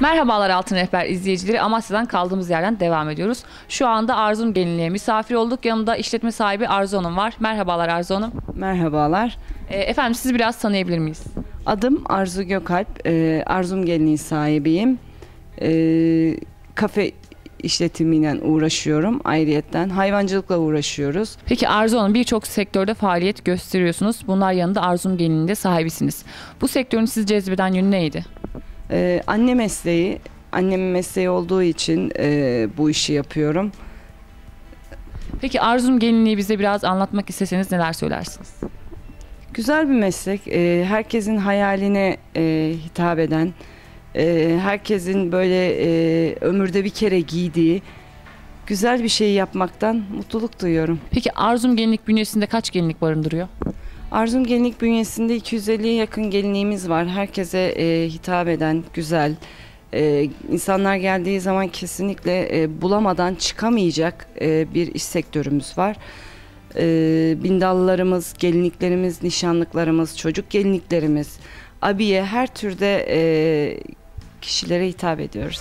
Merhabalar Altın Rehber izleyicileri. Amasya'dan kaldığımız yerden devam ediyoruz. Şu anda Arzu'nun gelinliğe misafir olduk. Yanımda işletme sahibi Arzu Hanım var. Merhabalar Arzu Hanım. Merhabalar. Ee, efendim sizi biraz tanıyabilir miyiz? Adım Arzu Gökalp. Ee, Arzum Gelinliği sahibiyim. Ee, kafe işletimiyle uğraşıyorum ayrıyetten. Hayvancılıkla uğraşıyoruz. Peki Arzu Hanım birçok sektörde faaliyet gösteriyorsunuz. Bunlar yanında Arzu'nun gelinliğinde sahibisiniz. Bu sektörün sizi cezbeden yönü neydi? Ee, anne mesleği, annemin mesleği olduğu için e, bu işi yapıyorum. Peki Arzu'nun gelinliği bize biraz anlatmak isteseniz neler söylersiniz? Güzel bir meslek. Ee, herkesin hayaline e, hitap eden, e, herkesin böyle e, ömürde bir kere giydiği güzel bir şeyi yapmaktan mutluluk duyuyorum. Peki Arzu'nun gelinlik bünyesinde kaç gelinlik barındırıyor? Arzum Gelinlik bünyesinde 250'ye yakın gelinliğimiz var. Herkese e, hitap eden, güzel. E, insanlar geldiği zaman kesinlikle e, bulamadan çıkamayacak e, bir iş sektörümüz var. E, bindallarımız, gelinliklerimiz, nişanlıklarımız, çocuk gelinliklerimiz, abiye her türde e, kişilere hitap ediyoruz.